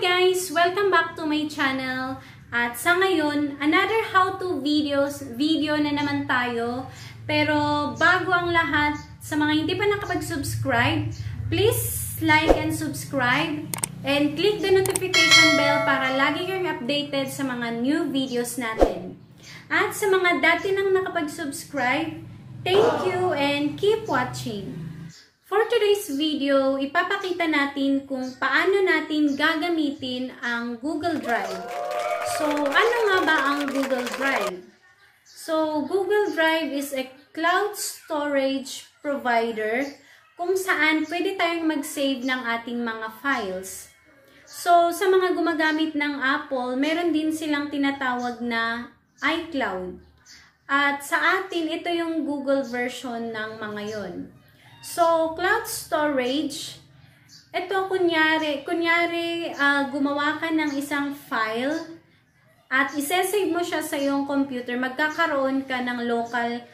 guys! Welcome back to my channel. At sa ngayon, another how-to videos, video na naman tayo. Pero bago ang lahat, sa mga hindi pa nakapag-subscribe, please like and subscribe and click the notification bell para lagi kayong updated sa mga new videos natin. At sa mga dati nang nakapag-subscribe, thank you and keep watching. For today's video, ipapakita natin kung paano natin gagamitin ang Google Drive. So, ano nga ba ang Google Drive? So, Google Drive is a cloud storage provider kung saan pwede tayong mag-save ng ating mga files. So, sa mga gumagamit ng Apple, meron din silang tinatawag na iCloud. At sa atin, ito yung Google version ng mga yon. So, cloud storage, ito kunyari, kunyari uh, gumawa ka ng isang file at isesave mo siya sa iyong computer, magkakaroon ka ng local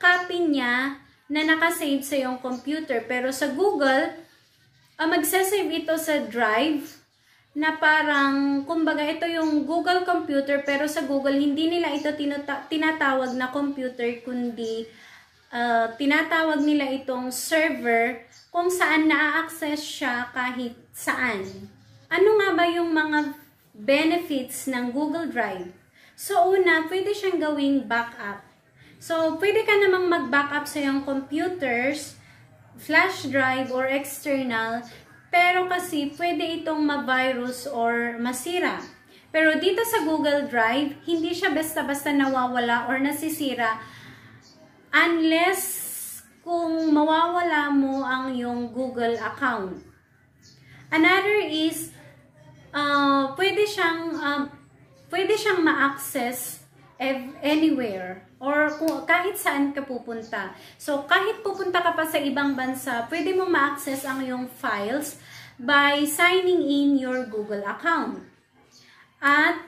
copy niya na nakasave sa iyong computer. Pero sa Google, uh, magsesave ito sa drive na parang, kumbaga, ito yung Google computer, pero sa Google, hindi nila ito tinatawag na computer, kundi uh, tinatawag nila itong server kung saan na-access siya kahit saan. Ano nga ba yung mga benefits ng Google Drive? So, una, pwede siyang gawing backup. So, pwede ka namang mag-backup sa iyong computers, flash drive or external, pero kasi pwede itong ma-virus or masira. Pero dito sa Google Drive, hindi siya basta-basta nawawala or nasisira unless kung mawawala mo ang yung Google account. Another is, uh, pwede siyang, uh, pwede siyang ma-access anywhere or kahit saan ka pupunta. So, kahit pupunta ka pa sa ibang bansa, pwede mo ma-access ang yung files by signing in your Google account. At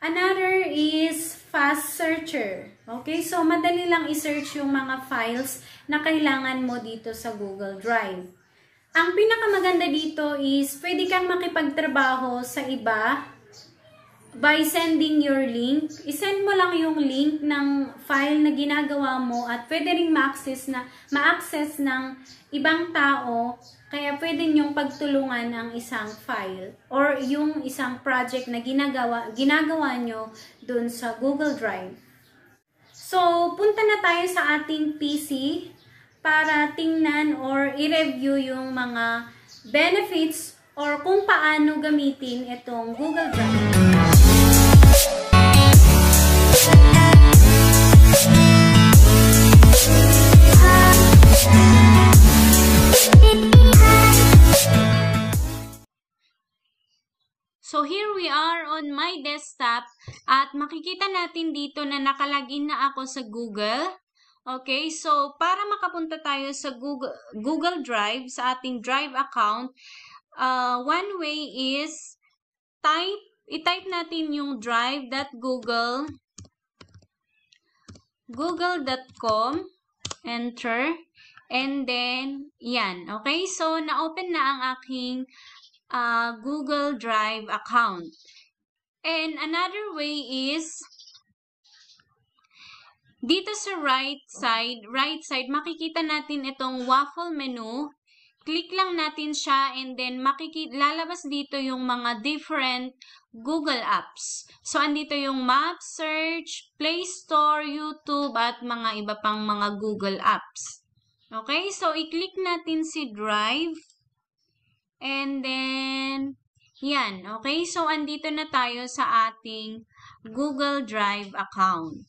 another is fast searcher. Okay, so madali lang i-search yung mga files na kailangan mo dito sa Google Drive. Ang pinakamaganda dito is pwede kang makipagtrabaho sa iba by sending your link. I-send mo lang yung link ng file na ginagawa mo at pwede ring ma-access na ma-access ng ibang tao kaya pwede niyong pagtulungan ang isang file or yung isang project na ginagawa ginagawa nyo dun sa Google Drive. So, punta na tayo sa ating PC para tingnan or i-review yung mga benefits or kung paano gamitin itong Google Drive. Makikita natin dito na nakalagin na ako sa Google. Okay, so para makapunta tayo sa Google, Google Drive, sa ating Drive account, uh, one way is type, i-type natin yung drive.google google.com enter and then yan okay so na-open na ang aking uh, Google Drive account. And another way is, dito sa right side, right side, makikita natin itong waffle menu. Click lang natin siya and then makikita, lalabas dito yung mga different Google apps. So, andito yung Map, Search, Play Store, YouTube, at mga iba pang mga Google apps. Okay, so i-click natin si Drive. And then, yan. Okay? So, andito na tayo sa ating Google Drive account.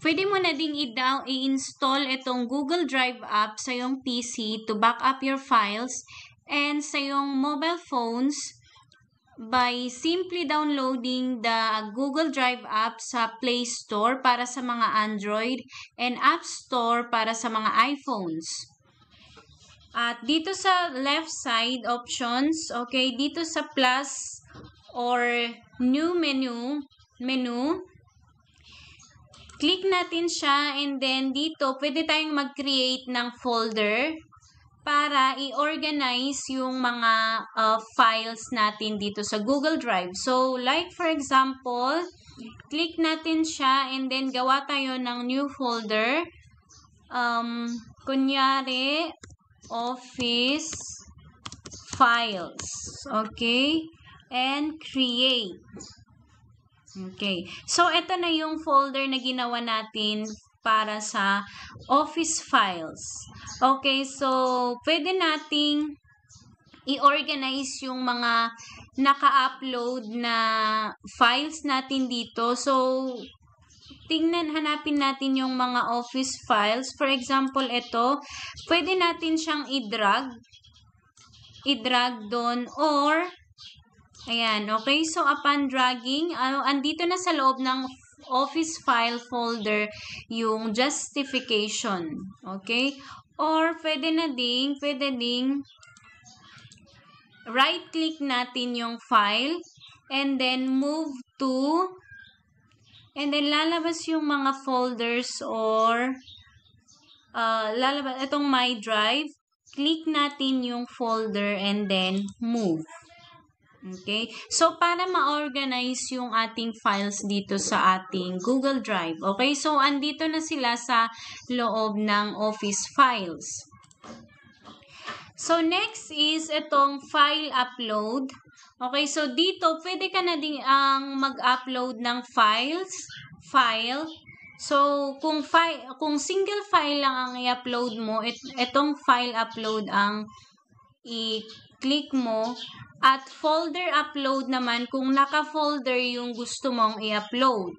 Pwede mo na ding i-install itong Google Drive app sa iyong PC to back up your files and sa iyong mobile phones by simply downloading the Google Drive app sa Play Store para sa mga Android and App Store para sa mga iPhones. At dito sa left side options, okay, dito sa plus or new menu, menu, click natin siya and then dito pwede tayong mag-create ng folder. para i-organize yung mga uh, files natin dito sa Google Drive. So, like for example, click natin siya and then gawa tayo ng new folder. Um, kunyari, office files. Okay? And create. Okay. So, ito na yung folder na ginawa natin para sa office files. Okay, so pwede nating i-organize yung mga naka-upload na files natin dito. So, tingnan, hanapin natin yung mga office files. For example, ito, pwede natin siyang i-drag. I-drag doon or, ayan, okay. So, upon dragging, uh, andito na sa loob ng office file folder yung justification. Okay? Or pwede na ding, pwede ding right click natin yung file and then move to and then lalabas yung mga folders or uh, lalabas itong my drive click natin yung folder and then move Okay? So, para ma-organize yung ating files dito sa ating Google Drive. Okay? So, andito na sila sa loob ng Office Files. So, next is itong file upload. Okay? So, dito, pwede ka na din ang mag-upload ng files, file. So, kung, file, kung single file lang ang i-upload mo, it, itong file upload ang i-click mo at folder upload naman kung naka-folder yung gusto mong i-upload.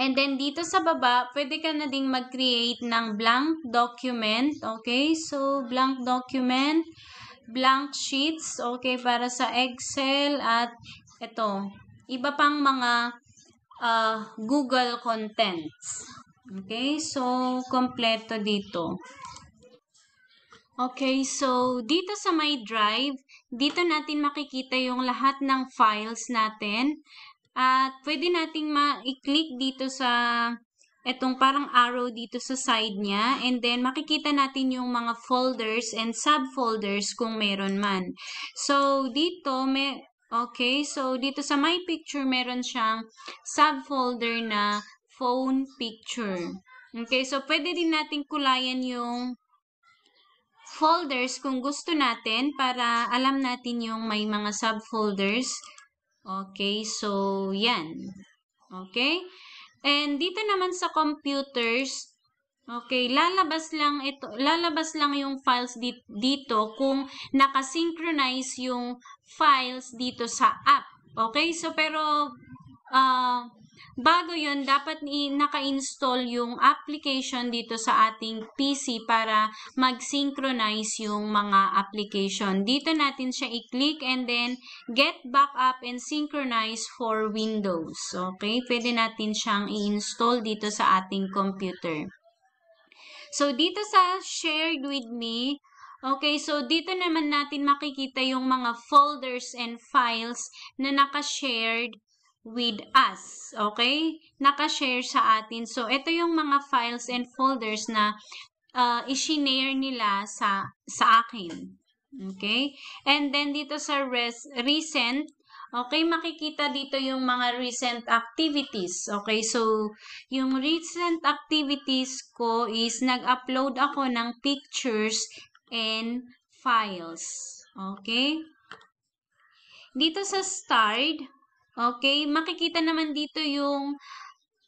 And then dito sa baba, pwede ka na ding mag-create ng blank document. Okay? So, blank document, blank sheets. Okay? Para sa Excel at ito, iba pang mga uh, Google contents. Okay? So, kompleto dito. Okay, so dito sa my drive, dito natin makikita yung lahat ng files natin. At pwede nating ma-click dito sa itong parang arrow dito sa side niya. And then makikita natin yung mga folders and subfolders kung meron man. So dito, may, okay, so dito sa my picture, meron siyang subfolder na phone picture. Okay, so pwede din nating kulayan yung folders kung gusto natin para alam natin yung may mga subfolders. Okay, so yan. Okay? And dito naman sa computers, okay, lalabas lang ito, lalabas lang yung files dito kung nakasynchronize yung files dito sa app. Okay? So pero uh, Bago yon dapat naka-install yung application dito sa ating PC para mag-synchronize yung mga application. Dito natin siya i-click and then get backup and synchronize for Windows. Okay? Pwede natin siyang i-install dito sa ating computer. So, dito sa shared with me, Okay, so dito naman natin makikita yung mga folders and files na naka-shared with us. Okay? Naka-share sa atin. So, ito yung mga files and folders na uh, i-share nila sa, sa akin. Okay? And then, dito sa res, recent, okay, makikita dito yung mga recent activities. Okay? So, yung recent activities ko is nag-upload ako ng pictures and files. Okay? Dito sa start, Okay, makikita naman dito yung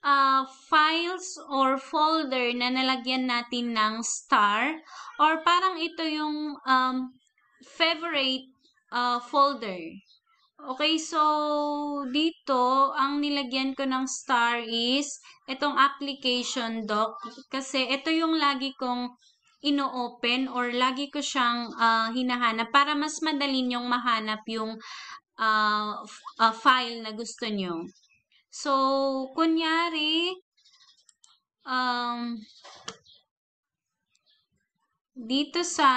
uh, files or folder na nalagyan natin ng star or parang ito yung um, favorite uh, folder. Okay, so dito, ang nilagyan ko ng star is itong application doc kasi ito yung lagi kong ino-open or lagi ko siyang uh, hinahanap para mas madali yung mahanap yung uh, uh, file na gusto nyo. So, kunyari, um, dito sa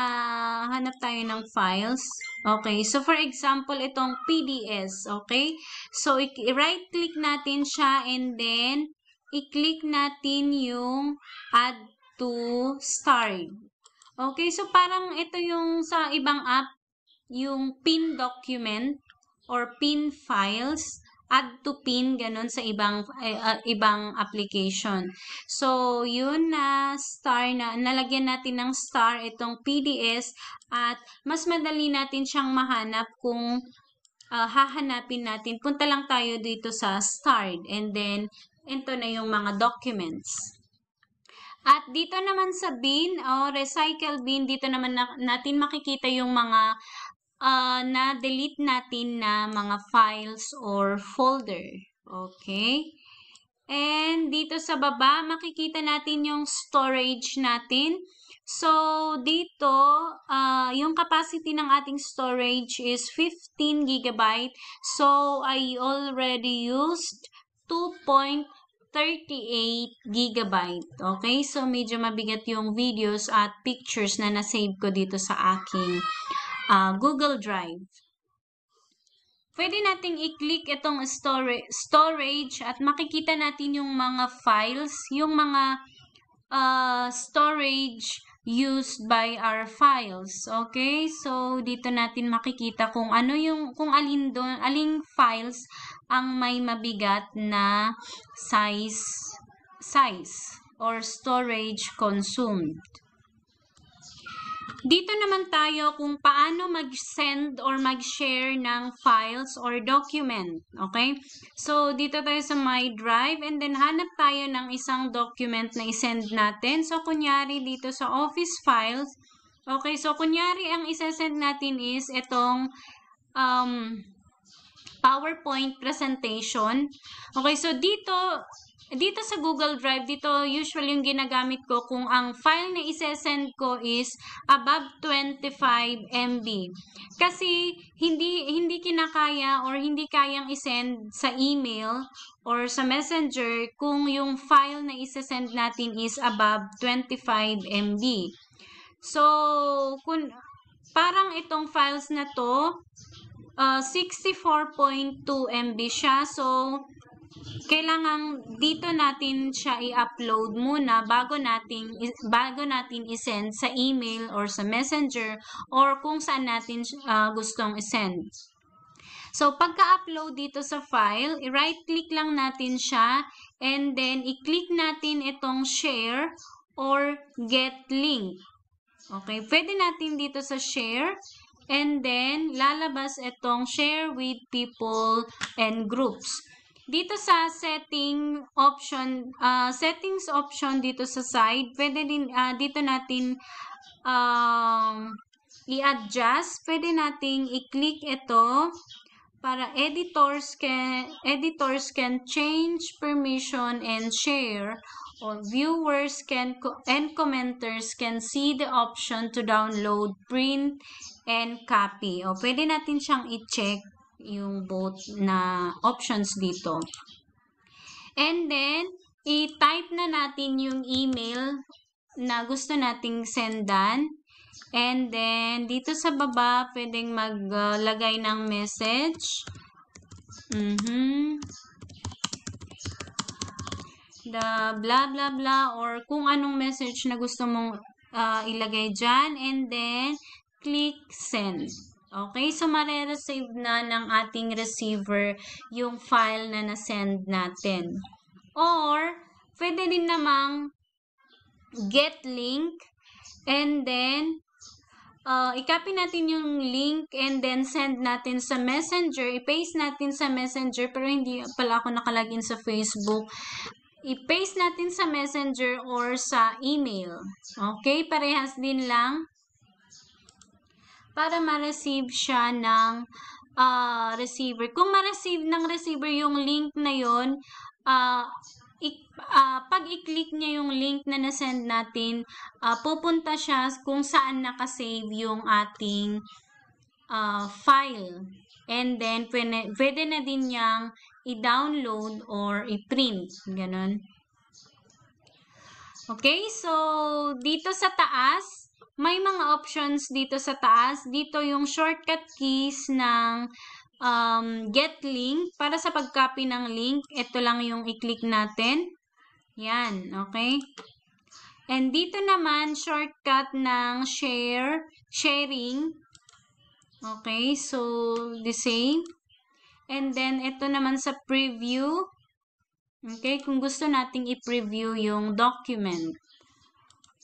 hanap tayo ng files. Okay. So, for example, itong PDS. Okay. So, right click natin siya and then i-click natin yung add to start. Okay, so parang ito yung sa ibang app, yung pin document or pin files add to pin ganun sa ibang uh, ibang application. So, yun na star na nalagyan natin ng star itong PDS at mas madali natin siyang mahanap kung uh, hahanapin natin. Punta lang tayo dito sa start and then ito na yung mga documents. At dito naman sa bin o oh, recycle bin, dito naman na, natin makikita yung mga uh, na-delete natin na mga files or folder. Okay? And dito sa baba, makikita natin yung storage natin. So, dito, uh, yung capacity ng ating storage is 15 GB. So, I already used 2.38 GB. Okay? So, medyo mabigat yung videos at pictures na na-save ko dito sa aking uh, Google Drive. Pwede nating i-click itong storage, storage at makikita natin yung mga files, yung mga uh, storage used by our files. Okay? So, dito natin makikita kung ano yung, kung alin doon, aling files ang may mabigat na size, size or storage consumed. Dito naman tayo kung paano mag-send or mag-share ng files or document. Okay? So, dito tayo sa My Drive and then hanap tayo ng isang document na i-send natin. So, kunyari dito sa Office Files, okay, so kunyari ang isa-send natin is itong um, PowerPoint presentation. Okay, so dito dito sa Google Drive, dito usually yung ginagamit ko kung ang file na isesend ko is above 25 MB. Kasi hindi hindi kinakaya or hindi kayang isend sa email or sa messenger kung yung file na isesend natin is above 25 MB. So, kung parang itong files na to, uh, 64.2 MB siya. So, kailangan dito natin siya i-upload muna bago natin bago natin i-send sa email or sa messenger or kung saan natin uh, gustong i-send. So, pagka-upload dito sa file, i-right click lang natin siya and then i-click natin itong share or get link. Okay, pwede natin dito sa share and then lalabas itong share with people and groups. Dito sa setting option, uh, settings option dito sa side, pwede din, uh, dito natin um, i-adjust. Pwede nating i-click ito para editors can editors can change permission and share or viewers can and commenters can see the option to download, print, and copy. O, pwede natin siyang i-check yung both na options dito. And then, i-type na natin yung email na gusto nating sendan. And then, dito sa baba, pwedeng maglagay ng message. Mm -hmm. The blah blah blah or kung anong message na gusto mong uh, ilagay dyan. And then, click send. Okay, so mare-receive na ng ating receiver yung file na na-send natin. Or, pwede din namang get link and then uh, i-copy natin yung link and then send natin sa messenger. I-paste natin sa messenger pero hindi pala ako nakalagin sa Facebook. I-paste natin sa messenger or sa email. Okay, parehas din lang para ma-receive siya ng uh, receiver. Kung ma-receive ng receiver yung link na yon, uh, ik, uh, pag i-click niya yung link na na-send natin, uh, pupunta siya kung saan nakasave yung ating uh, file. And then, pwede, pwede na din niyang i-download or i-print. Ganon. Okay, so dito sa taas, may mga options dito sa taas. Dito yung shortcut keys ng um, get link. Para sa pag-copy ng link, ito lang yung i-click natin. Yan, okay? And dito naman, shortcut ng share, sharing. Okay, so the same. And then, ito naman sa preview. Okay, kung gusto nating i-preview yung document.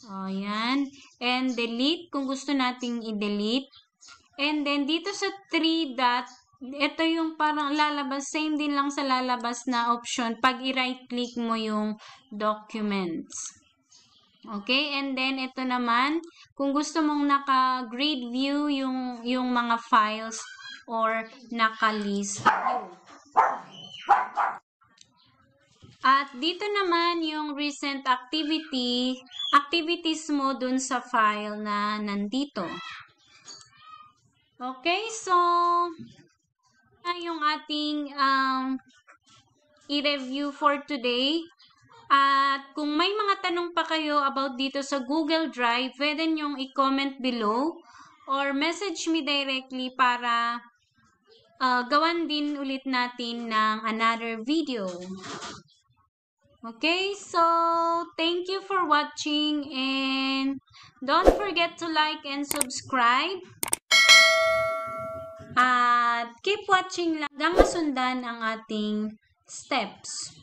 O, yan. And delete, kung gusto nating i-delete. And then, dito sa 3 dot, ito yung parang lalabas, same din lang sa lalabas na option pag i-right click mo yung documents. Okay, and then ito naman, kung gusto mong naka-grid view yung, yung mga files or naka-list view. At dito naman yung recent activity, activities mo dun sa file na nandito. Okay, so yung ating um, i-review for today. At kung may mga tanong pa kayo about dito sa Google Drive, pwede nyong i-comment below or message me directly para uh, gawan din ulit natin ng another video. Okay, so thank you for watching and don't forget to like and subscribe. At keep watching lang hanggang masundan ang ating steps.